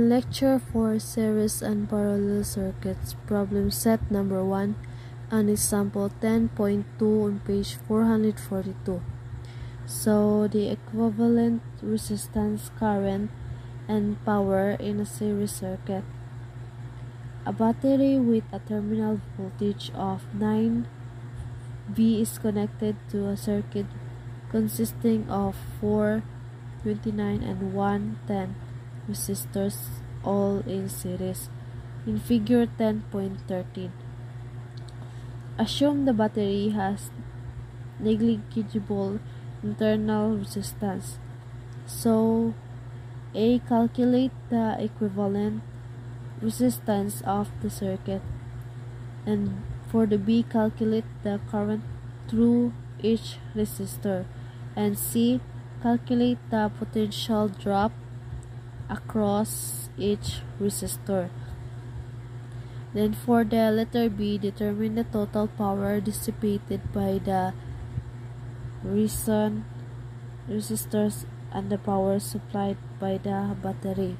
Lecture 4 Series and Parallel Circuits Problem Set Number 1 and Example 10.2 on page 442. So the equivalent resistance, current, and power in a series circuit. A battery with a terminal voltage of 9 V is connected to a circuit consisting of 4, 29, and 110 resistors all in series in figure 10.13. Assume the battery has negligible internal resistance. So, A. Calculate the equivalent resistance of the circuit. And for the B, calculate the current through each resistor. And C. Calculate the potential drop across each resistor. Then for the letter B, determine the total power dissipated by the reason resistors and the power supplied by the battery.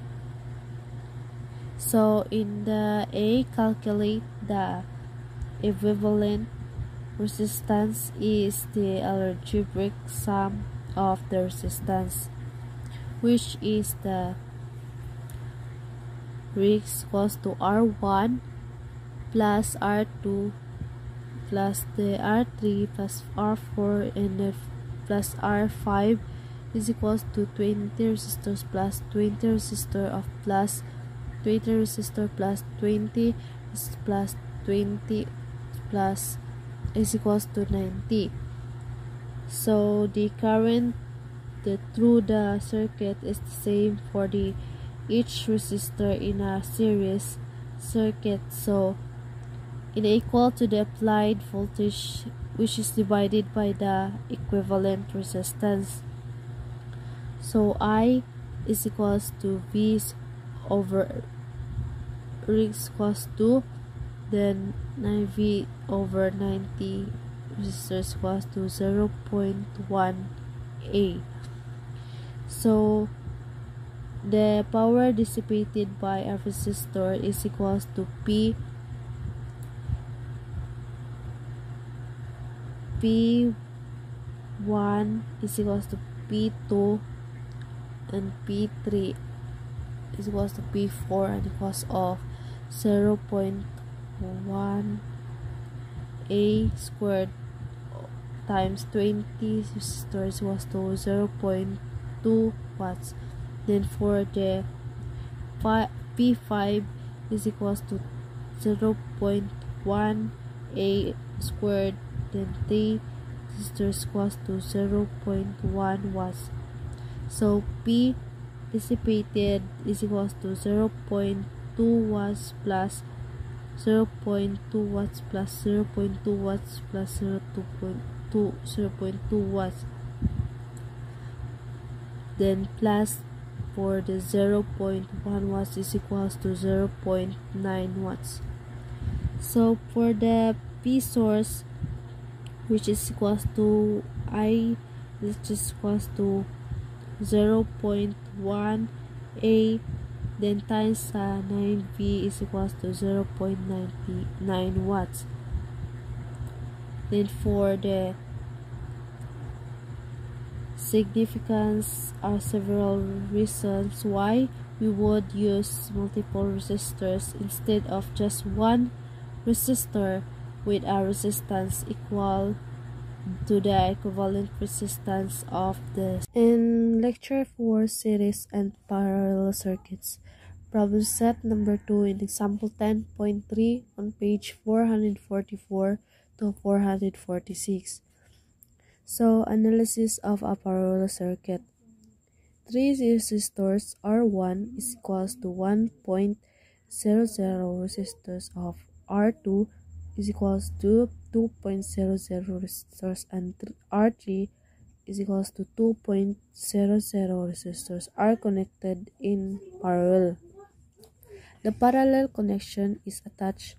So in the A, calculate the equivalent resistance is the algebraic sum of the resistance, which is the Rx equals to R1 plus R2 plus the R3 plus R4 and the plus R5 is equals to 20 resistors plus 20 resistor of plus 20 resistor plus 20 is plus 20 plus is equals to 90 so the current the through the circuit is the same for the each resistor in a series circuit. So it equal to the applied voltage which is divided by the equivalent resistance. So I is equals to V over X equals to then 9V over 90 resistors equals to 0 0.1 A so the power dissipated by a resistor is equals to P. P1 is equals to P2 and P3 is equals to P4 and equals of 0 0.1 A squared times 20 resistors was to 0 0.2 watts then for the P5 is equals to 0 0.1 A squared then 3 is equals to 0 0.1 watts so P dissipated is equals to 0 0.2 watts plus 0 0.2 watts plus 0 0.2 watts plus 0 0.2 0 0.2 watts then plus for the 0.1 watts is equals to 0.9 watts. So for the P source which is equals to I which is equals to 0.1 A then times uh, 9V is equals to 0.99 watts. Then for the significance are several reasons why we would use multiple resistors instead of just one resistor with a resistance equal to the equivalent resistance of this. in lecture 4 series and parallel circuits problem set number 2 in example 10.3 on page 444 to 446 so analysis of a parallel circuit three resistors R1 is equals to 1.00 resistors of R2 is equals to 2.00 resistors and R3 is equals to 2.00 resistors are connected in parallel. The parallel connection is attached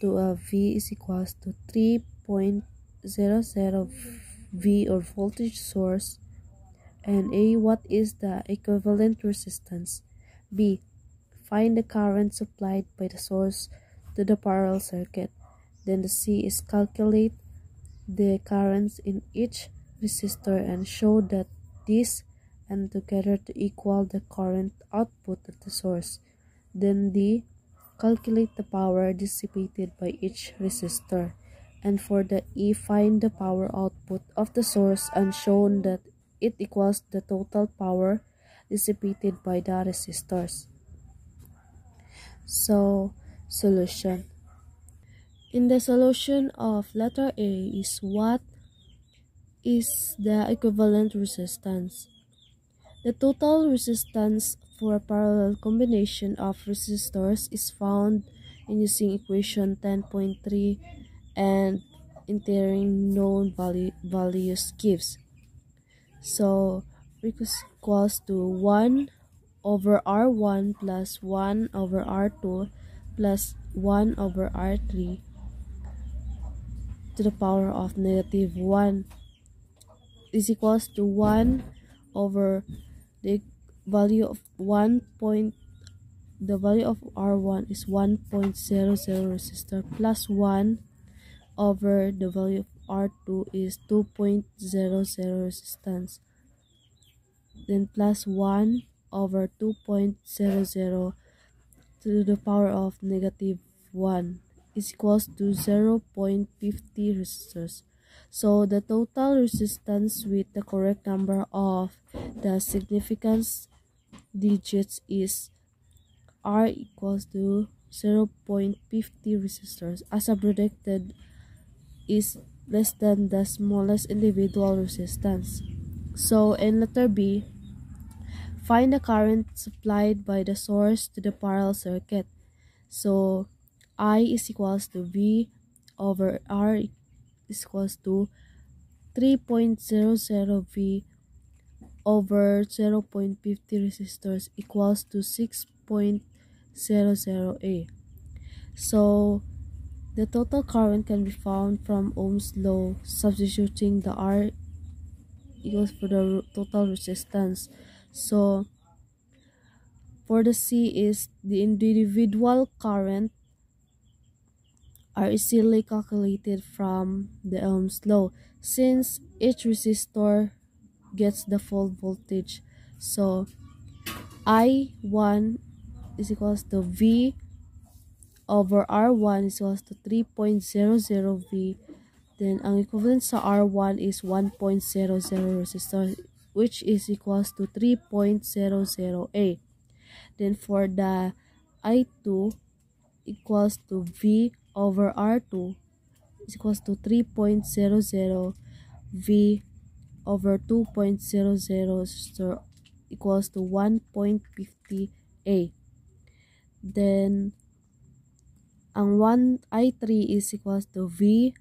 to a V is equals to 3.00 V or voltage source and A what is the equivalent resistance B find the current supplied by the source to the parallel circuit. Then the C is calculate the currents in each resistor and show that these and together to equal the current output of the source. Then D calculate the power dissipated by each resistor. And for the E, find the power output of the source and shown that it equals the total power dissipated by the resistors. So, solution. In the solution of letter A is what is the equivalent resistance. The total resistance for a parallel combination of resistors is found in using equation 10.3 and entering known value, values gives. So, equals to 1 over R1 plus 1 over R2 plus 1 over R3 to the power of negative 1 is equals to 1 over the value of 1 point the value of R1 is 1.00 resistor plus 1 over the value of R2 is 2.00 resistance then plus 1 over 2.00 to the power of negative 1 is equals to 0.50 resistors. So the total resistance with the correct number of the significance digits is R equals to 0.50 resistors. As a predicted is less than the smallest individual resistance. So in letter B, find the current supplied by the source to the parallel circuit. So I is equals to V over R is equals to 3.00 V over 0.50 resistors equals to 6.00 A. So, the total current can be found from Ohm's law substituting the R equals for the total resistance. So, for the C is the individual current are easily calculated from the Ohm's law since each resistor gets the full voltage. So I1 is equals to V over R1 is equals to 3.00 V. Then ang equivalent sa R1 is 1.00 resistor which is equals to 3.00 A. Then for the I2 equals to V over R2 is equals to 3.00 V over 2.00 so equals to 1.50 A. Then, ang 1 I3 is equals to V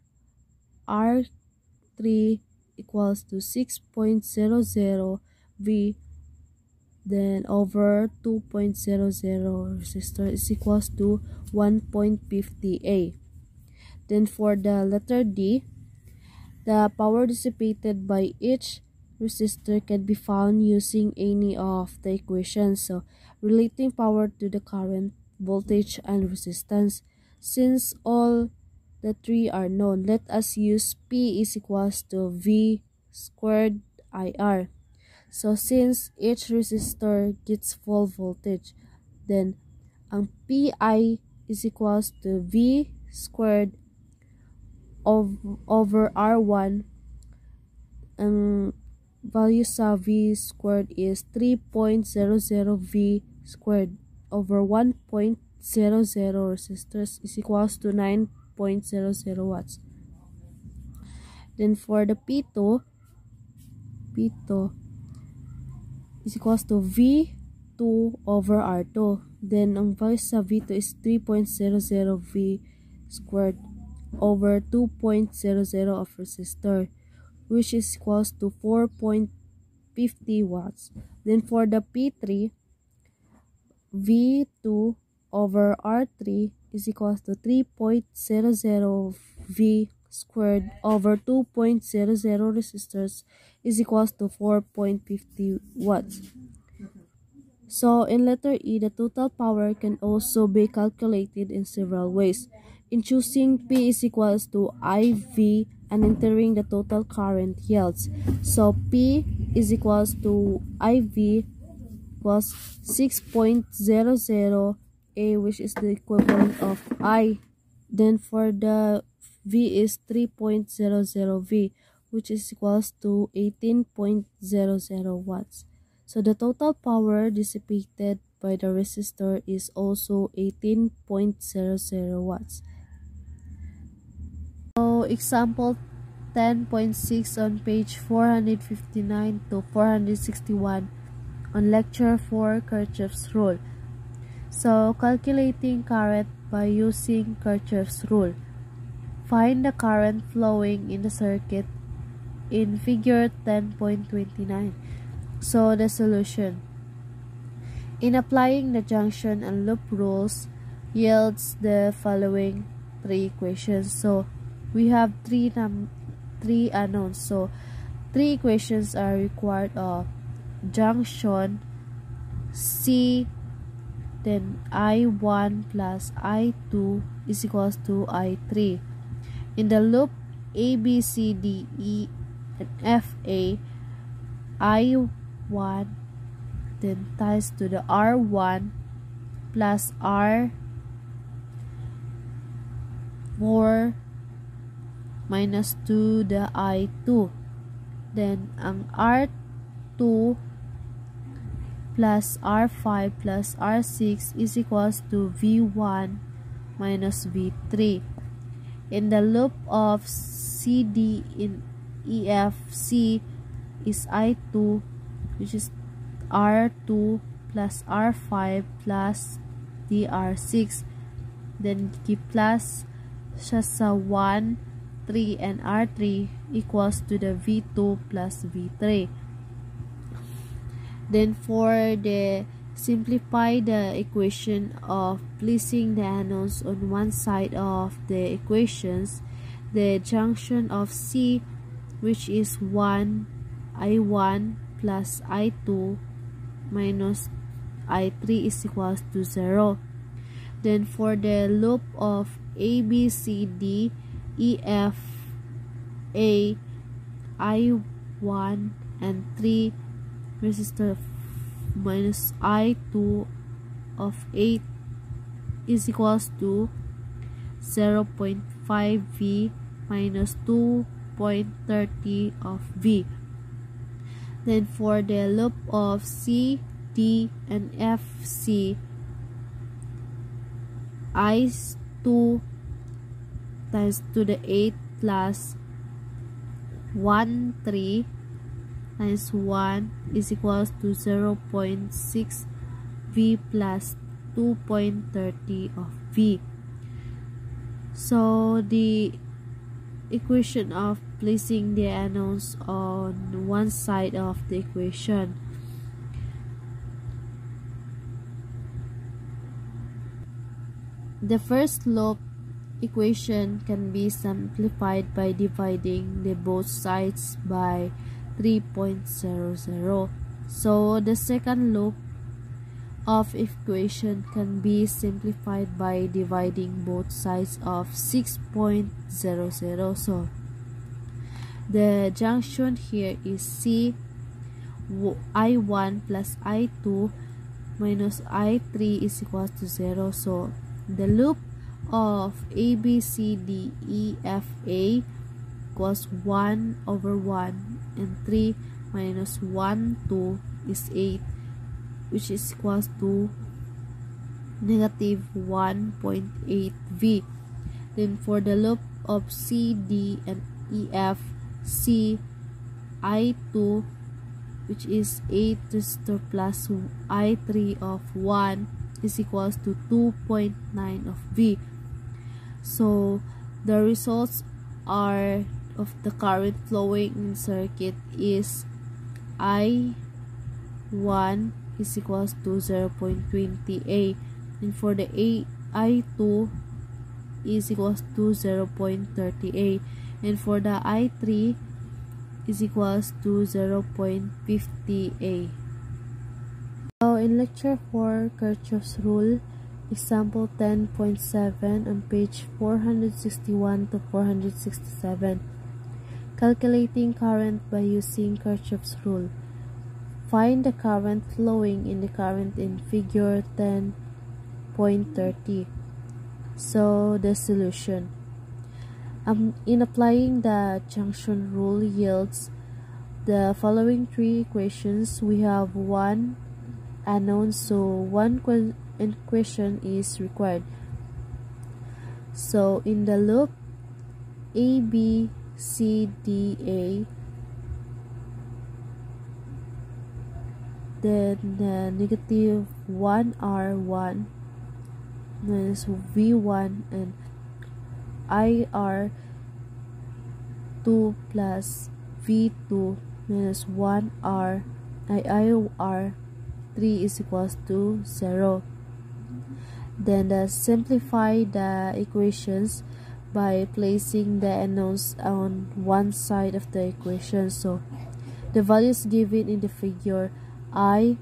R3 equals to 6.00 V then over 2.00 resistor is equals to 1.50 A. Then for the letter D, the power dissipated by each resistor can be found using any of the equations. So, relating power to the current, voltage, and resistance. Since all the three are known, let us use P is equals to V squared IR. So, since each resistor gets full voltage, then ang PI is equals to V squared of, over R1 ang value sa V squared is 3.00 V squared over 1.00 resistors is equals to 9.00 watts. Then for the P2, P2 is equals to V2 over R2. Then ang value sa V2 is 3.00 V squared over 2.00 of resistor which is equals to 4.50 watts. Then for the P3, V2 over R3 is equals to 3.00 V squared over 2.00 resistors is equals to 4.50 watts. So in letter E, the total power can also be calculated in several ways. In choosing P is equals to IV and entering the total current yields. So P is equals to IV was 6.00 A which is the equivalent of I. Then for the V is 3.00 V which is equals to 18.00 watts. So the total power dissipated by the resistor is also 18.00 watts. So example 10.6 on page 459 to 461 on lecture 4 Kirchhoff's rule. So calculating current by using Kirchhoff's rule. Find the current flowing in the circuit in figure 10.29. So the solution. In applying the junction and loop rules yields the following three equations. So we have three num three unknowns. So three equations are required of junction C then I1 plus I2 is equals to I3. In the loop A, B, C, D, E, and F, A, I1 then ties to the R1 plus R 4 minus 2 the I2 then ang R2 plus R5 plus R6 is equals to V1 minus V3 in the loop of CD in EFC is I2 which is R2 plus R5 plus DR6 then plus siya sa 1, 3, and R3 equals to the V2 plus V3 then for the simplify the equation of placing the unknowns on one side of the equations the junction of C which is 1 I1 plus I2 minus I3 is equals to 0. Then for the loop of A, B, C, D, E, F, A, I1, and 3 resistor minus I2 of 8 is equals to 0 0.5 V minus 2.30 of V. Then for the loop of C, D, and F, C, I2 times to the 8 plus 1, 3 times 1 is equals to 0 0.6 V plus 2.30 of V. So the equation of placing the unknowns on one side of the equation. The first loop equation can be simplified by dividing the both sides by 3.00. So the second loop of equation can be simplified by dividing both sides of 6.00 so the junction here is C I1 plus I2 minus I3 is equal to 0 so the loop of A B C D E F A equals 1 over 1 and 3 minus 1 2 is 8 which is equals to negative 1.8 V. Then for the loop of C, D, and E, F, C, I2, which is 8 resistor plus I3 of 1 is equals to 2.9 of V. So the results are of the current flowing in circuit is I1 is equals to 0.20A and for the A I2 is equals to 0.30A and for the I3 is equals to 0.50A So in lecture 4, Kirchhoff's rule, example 10.7 on page 461 to 467. Calculating current by using Kirchhoff's rule. Find the current flowing in the current in figure 10.30. So the solution. Um, in applying the junction rule yields the following three equations. We have one unknown, so one equation is required. So in the loop A, B, C, D, A, then the negative 1R1 minus V1 and IR 2 plus V2 minus 1R IR 3 is equals to 0. Then uh, simplify the equations by placing the unknowns on one side of the equation. So the values given in the figure I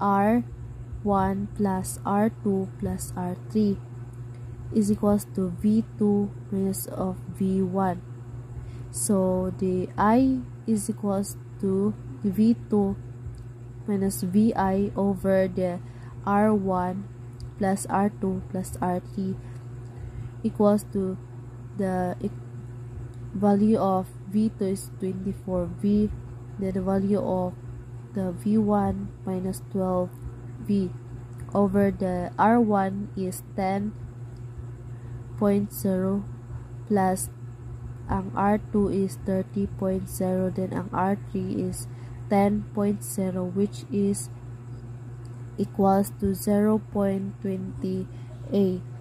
R1 plus R2 plus R3 is equals to V2 minus of V1. So the I is equals to V2 minus Vi over the R1 plus R2 plus R3 equals to the value of V2 is 24 V then the value of the V1 minus 12V over the R1 is 10.0 plus ang R2 is 30.0 then ang R3 is 10.0 which is equals to 0.20a